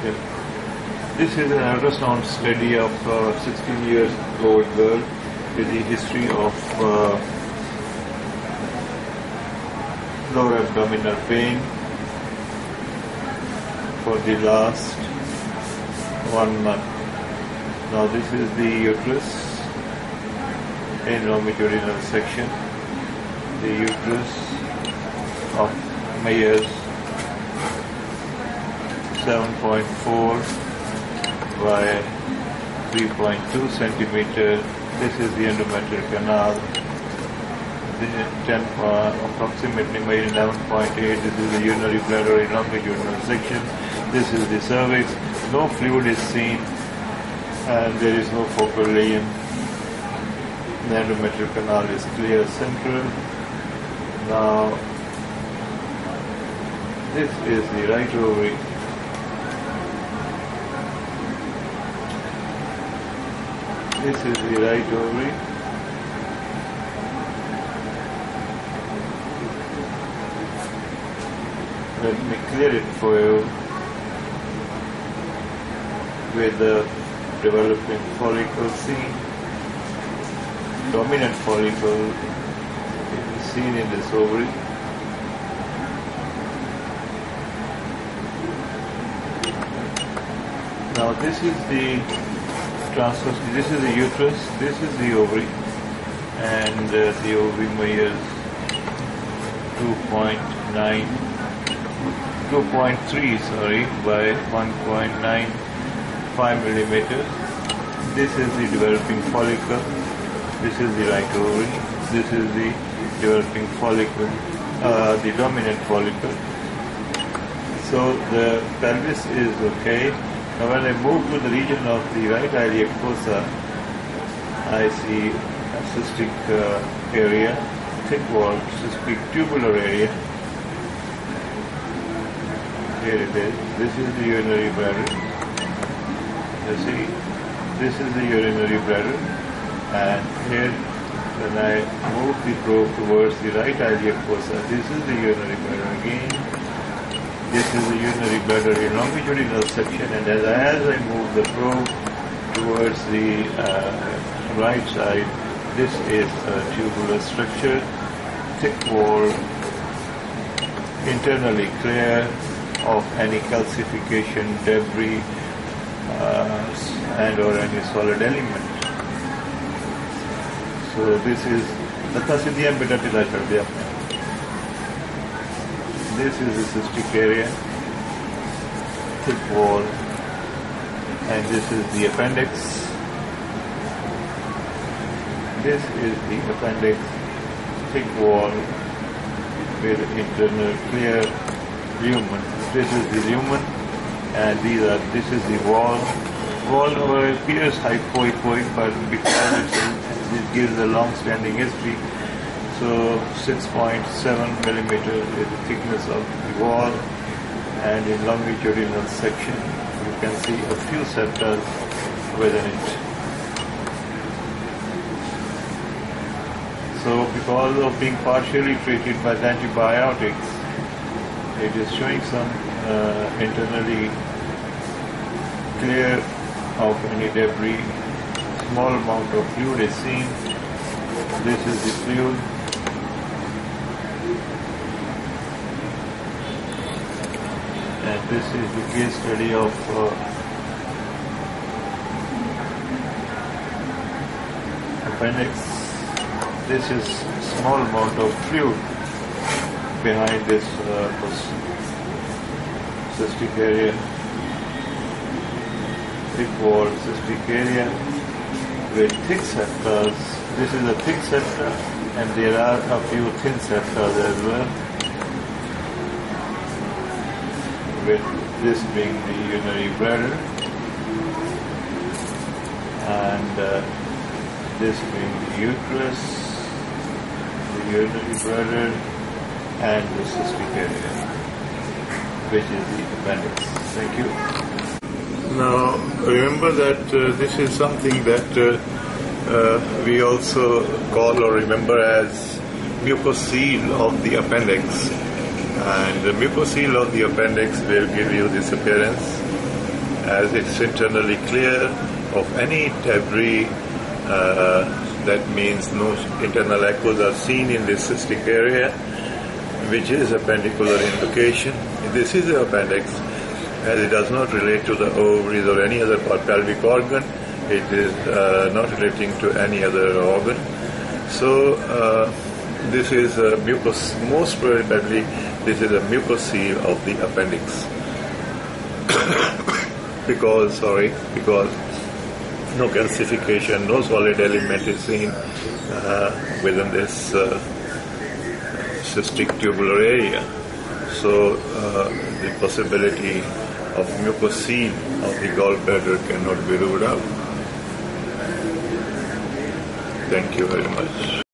This is an ultrasound study of uh, 16 years old girl with the history of uh, lower abdominal pain for the last one month. Now this is the uterus in longitudinal section. The uterus of Meyers 7.4 by 3.2 centimeter. This is the endometrial canal. This is 10, uh, approximately made 11.8. This is the urinary bladder in longitudinal section. This is the cervix. No fluid is seen and there is no focal lesion. The endometrial canal is clear central. Now, this is the right ovary. This is the right ovary. Let me clear it for you with the developing follicle seen. Dominant follicle is seen in this ovary. Now this is the this is the uterus, this is the ovary, and uh, the ovary measures 2.9, 2.3 sorry, by 1.95 millimeters. This is the developing follicle, this is the right ovary, this is the developing follicle, uh, the dominant follicle. So the pelvis is okay. Now when I move to the region of the right iliac fossa, I see a cystic uh, area, thick wall, cystic tubular area. Here it is. This is the urinary bladder. You see, this is the urinary bladder. And here, when I move the probe towards the right iliac fossa, this is the urinary bladder again. This is a urinary bladder longitudinal section, and as, as I move the probe towards the uh, right side, this is a tubular structure, thick wall, internally clear of any calcification, debris, uh, and or any solid element. So this is the Tassidium beta tilacardia this is the cystic area, thick wall, and this is the appendix. This is the appendix, thick wall with internal clear lumen. This is the lumen, and these are this is the wall. Wall appears hypoechoic, but because it gives a long-standing history, so 6.7 millimeter is the thickness of the wall and in longitudinal section you can see a few septa within it. So because of being partially treated by antibiotics, it is showing some uh, internally clear of any debris. Small amount of fluid is seen. This is the fluid and this is the case study of uh, appendix. This is small amount of fluid behind this uh, cystic area, thick wall cystic area with thick septas. This is a thick septa and there are a few thin septas as well. With this being the urinary bladder and uh, this being the uterus, the urinary bladder and the cystic area, which is the appendix. Thank you. Now remember that uh, this is something that uh, uh, we also call or remember as mucocele of the appendix and the mucocele of the appendix will give you this appearance as it's internally clear of any debris. Uh, that means no internal echoes are seen in this cystic area, which is appendicular in location. This is the appendix, as it does not relate to the ovaries or any other pelvic organ. It is uh, not relating to any other organ. So uh, this is a mucus, most probably this is a mucocele of the appendix. because, sorry, because no calcification, no solid element is seen uh, within this uh, cystic tubular area. So uh, the possibility of mucocele of the gallbladder cannot be ruled out. Thank you very much.